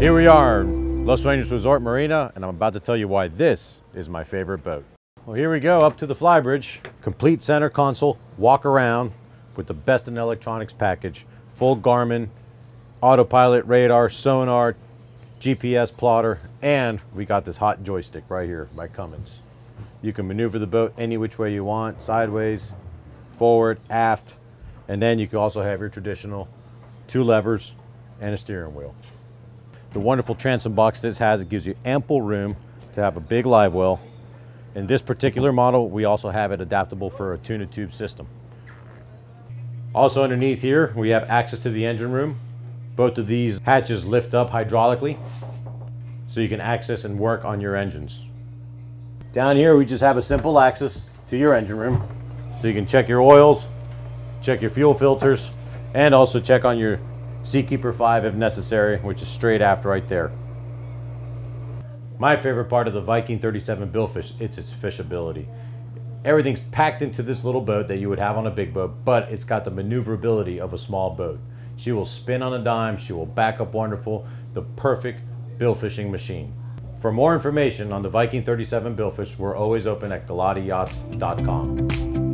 Here we are, Los Sueños Resort Marina, and I'm about to tell you why this is my favorite boat. Well, here we go, up to the flybridge. Complete center console, walk around with the best in electronics package. Full Garmin, autopilot radar, sonar, GPS plotter, and we got this hot joystick right here by Cummins. You can maneuver the boat any which way you want, sideways, forward, aft, and then you can also have your traditional two levers and a steering wheel. The wonderful transom box this has, it gives you ample room to have a big live well. In this particular model, we also have it adaptable for a tuna tube system. Also underneath here, we have access to the engine room. Both of these hatches lift up hydraulically, so you can access and work on your engines. Down here, we just have a simple access to your engine room, so you can check your oils, check your fuel filters, and also check on your Seakeeper 5 if necessary, which is straight aft right there. My favorite part of the Viking 37 Billfish, it's its fishability. Everything's packed into this little boat that you would have on a big boat, but it's got the maneuverability of a small boat. She will spin on a dime, she will back up wonderful, the perfect billfishing machine. For more information on the Viking 37 Billfish, we're always open at galatiyachts.com.